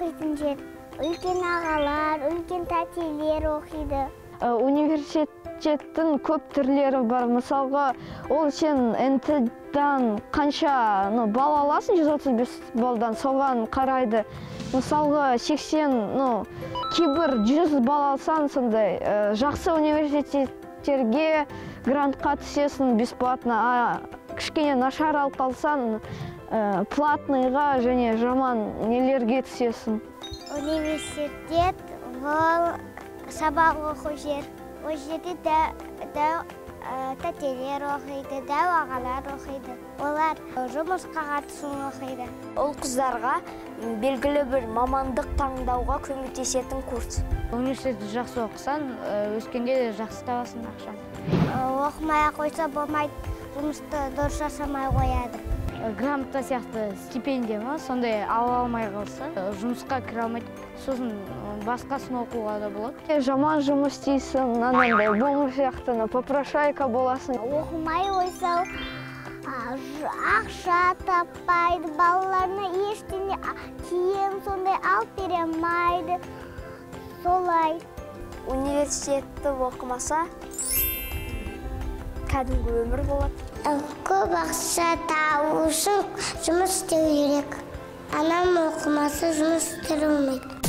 оқитын жер үлкен ағалар үлкен тәтелер оқиды. Э, университеттің көп түрлері бар. Мысалға ол сен нт дан қанша ну, балл аласың? 135 балдан соған қарайды. Мысалға 80 ну кейбір 100 балл алсаң сондай э, жақсы университеттерге грантқа түсесің бесплатно. А кішкене нашар алып қалсаң э, платныйға және жаман нелерге түсесің? Университет ол сабақ оқу жер ол жерде дәу тәтелер оқиды дәу ағалар оқиды олар жұмысқа қатысуын оқиды. Ол қыздарға белгілі бір мамандық таңдауға көмектесетін курс. Университетті жақсы оқысаң өскенде де жақсы табасың ақшаны. Оқымай ақ қойса болмайды. Жұмысты дұрыс жасамай қояды. Грамота сияқты стипендия ма? Сондай ала алмай қалса жұмысқа кіре алмайды сосын басқасын оқуға да болады. Жаман жұмыс істейсің анандай бомж сияқты попрошайка боласың. Оқымай қойса ақша таппайды балаларына ештеңе киім сондай алып бере алмайды. Солай. Университетті оқымаса кәдімгі өмір болады. Көп ақша табу үшін жұмыс істеу керек. Анам оқымаса жұмыс істей